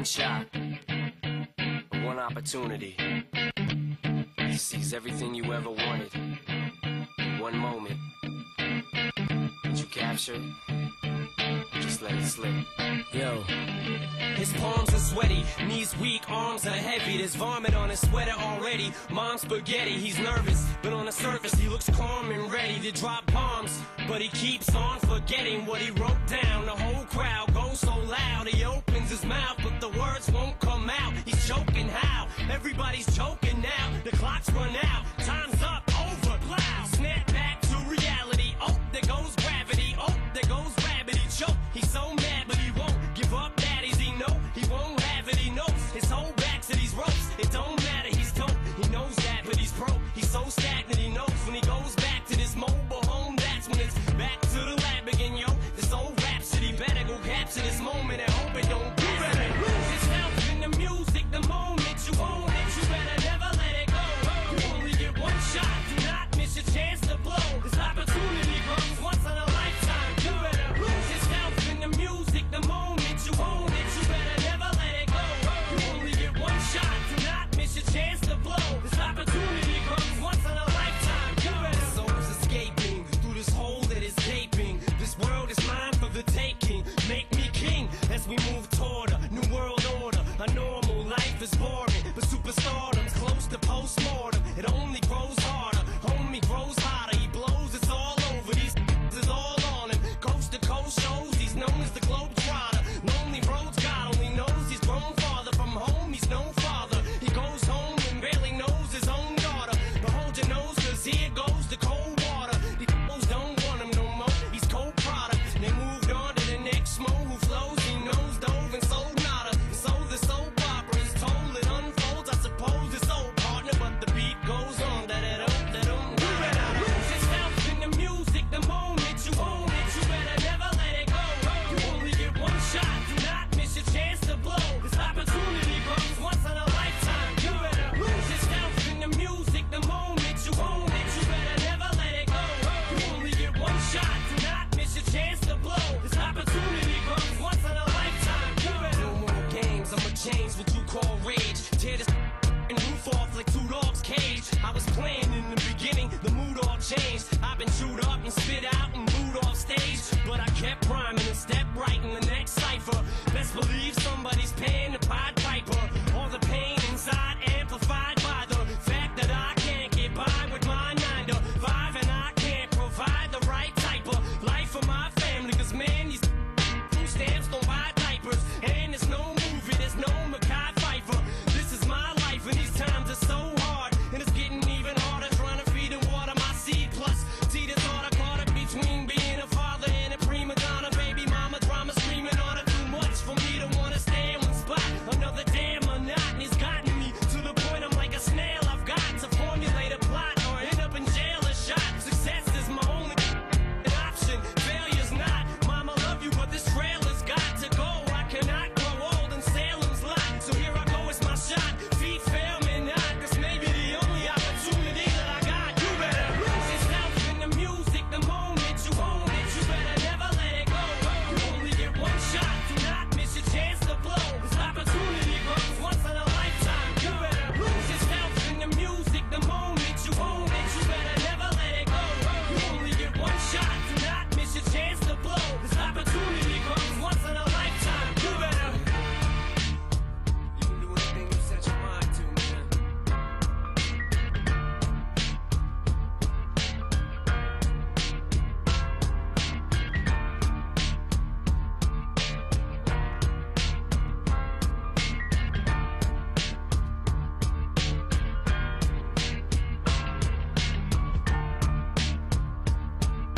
one shot, one opportunity. Seize everything you ever wanted. One moment that you captured, just let it slip. Yo. His palms are sweaty, knees weak, arms are heavy. There's vomit on his sweater already. Mom's spaghetti, he's nervous, but on the surface he looks calm and ready to drop bombs. But he keeps on forgetting what he wrote down. to these.